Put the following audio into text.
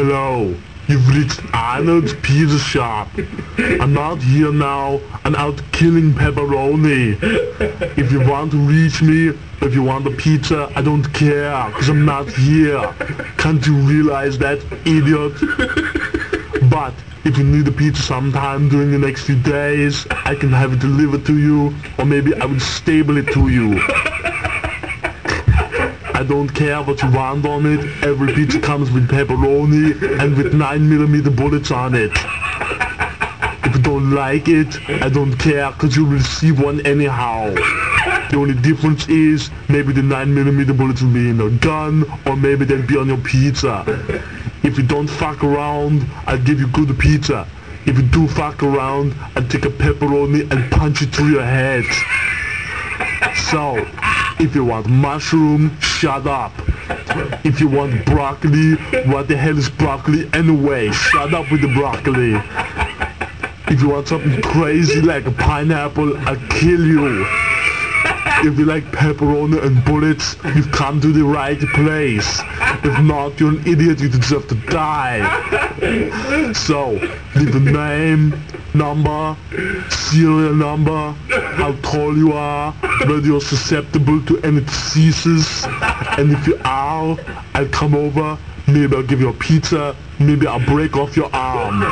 Hello, you've reached Arnold's Pizza Shop. I'm not here now. I'm out killing pepperoni. If you want to reach me, if you want a pizza, I don't care, because I'm not here. Can't you realize that, idiot? But if you need a pizza sometime during the next few days, I can have it delivered to you, or maybe I will stable it to you. I don't care what you want on it. Every pizza comes with pepperoni and with 9mm bullets on it. If you don't like it, I don't care because you'll see one anyhow. The only difference is maybe the 9mm bullets will be in a gun or maybe they'll be on your pizza. If you don't fuck around, I'll give you good pizza. If you do fuck around, I'll take a pepperoni and punch it through your head. So, if you want mushroom, shut up. If you want broccoli, what the hell is broccoli anyway? Shut up with the broccoli. If you want something crazy like a pineapple, I'll kill you. If you like pepperoni and bullets, you've come to the right place. If not, you're an idiot, you deserve to die. So, leave a name, number, serial number, how tall you are, whether you're susceptible to any diseases, and if you are, I'll come over, maybe I'll give you a pizza, maybe I'll break off your arm.